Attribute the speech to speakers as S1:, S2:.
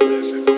S1: Listen.